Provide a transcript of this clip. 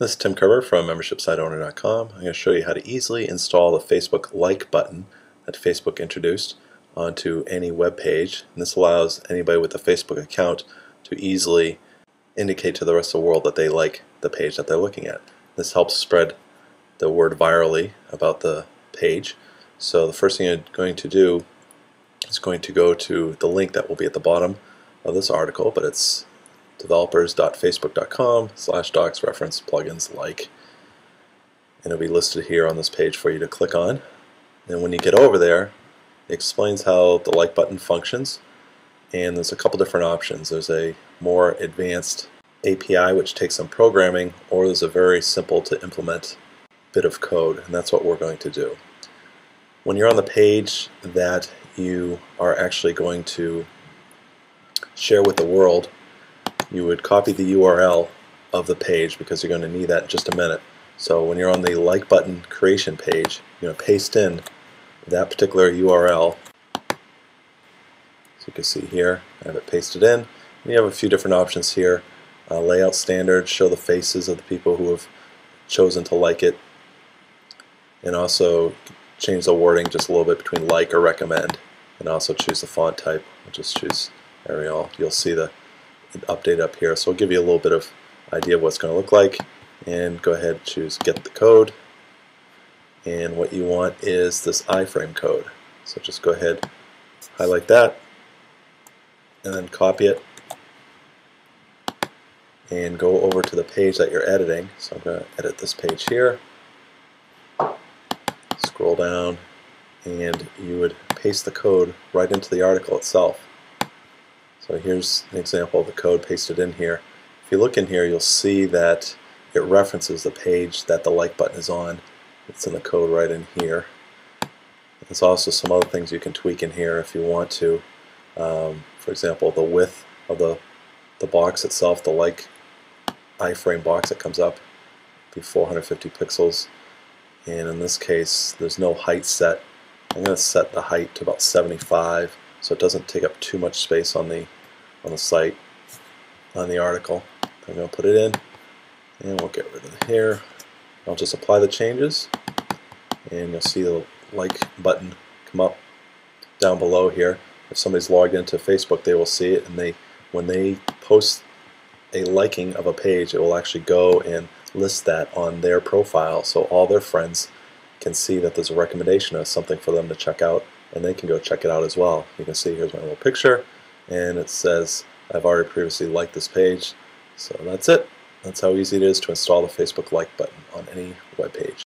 This is Tim Kerber from MembershipSiteOwner.com. I'm going to show you how to easily install the Facebook Like button that Facebook introduced onto any web page. And this allows anybody with a Facebook account to easily indicate to the rest of the world that they like the page that they're looking at. This helps spread the word virally about the page. So the first thing you're going to do is going to go to the link that will be at the bottom of this article, but it's developers.facebook.com slash docs reference plugins like. And it'll be listed here on this page for you to click on. And when you get over there it explains how the like button functions. And there's a couple different options. There's a more advanced API which takes some programming or there's a very simple to implement bit of code. And that's what we're going to do. When you're on the page that you are actually going to share with the world you would copy the URL of the page because you're going to need that in just a minute. So when you're on the like button creation page, you're going to paste in that particular URL. So you can see here, I have it pasted in. And you have a few different options here. Uh, layout standard, show the faces of the people who have chosen to like it. And also change the wording just a little bit between like or recommend. And also choose the font type. I'll just choose Arial. You'll see the update up here. So I'll give you a little bit of idea of what it's going to look like. And go ahead and choose get the code. And what you want is this iframe code. So just go ahead, highlight that, and then copy it. And go over to the page that you're editing. So I'm going to edit this page here. Scroll down, and you would paste the code right into the article itself. So here's an example of the code pasted in here. If you look in here, you'll see that it references the page that the like button is on. It's in the code right in here. There's also some other things you can tweak in here if you want to. Um, for example, the width of the, the box itself, the like iframe box that comes up, be 450 pixels. And in this case, there's no height set. I'm going to set the height to about 75 so it doesn't take up too much space on the on the site on the article. I'm going to put it in and we'll get rid of the here. I'll just apply the changes and you'll see the like button come up down below here. If somebody's logged into Facebook they will see it and they when they post a liking of a page it will actually go and list that on their profile so all their friends can see that there's a recommendation of something for them to check out and they can go check it out as well. You can see here's my little picture and it says I've already previously liked this page. So that's it. That's how easy it is to install the Facebook like button on any web page.